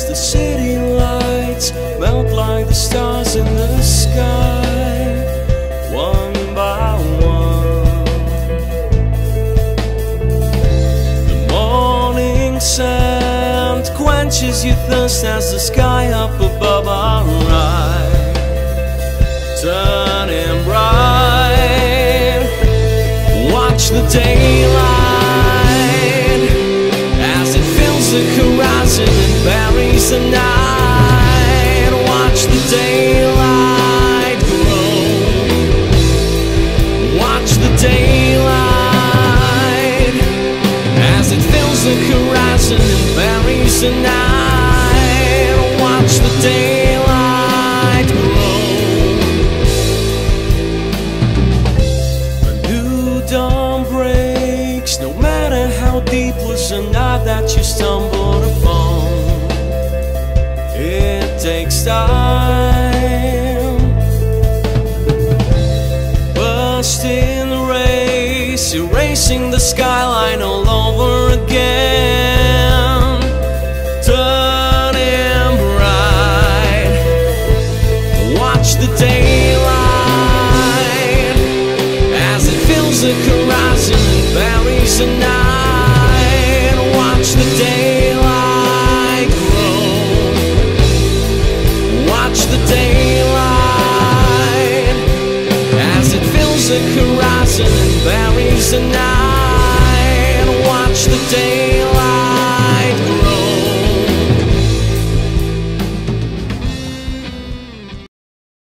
as the city lights melt like the stars in the sky, one by one. The morning sand quenches your thirst as the sky up above our eyes, turning bright. Watch the daylight as it fills the horizon and the night. Watch the daylight grow. Watch the daylight as it fills the horizon and buries the night. Watch the daylight grow. A new dawn breaks, no matter how deep was the night that you stumbled upon. It takes time. Lost in the race Erasing the skyline all over again. Turning bright. Watch the daylight. As it fills the horizon and buries the night. horizon and buries the night.